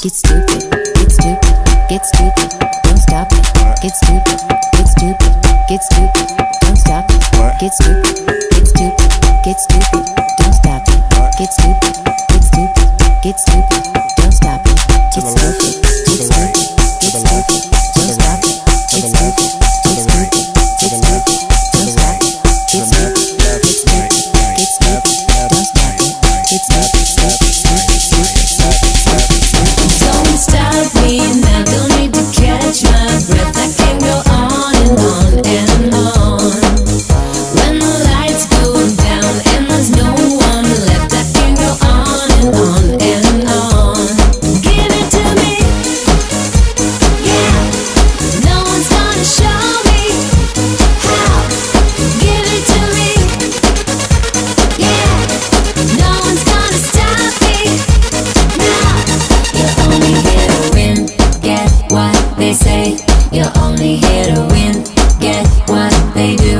Get stupid, get stupid, get stupid, don't stop it. Get stupid, get stupid, get stupid, don't stop it. Get stupid, get stupid, get stupid, only here to win. Get what they do.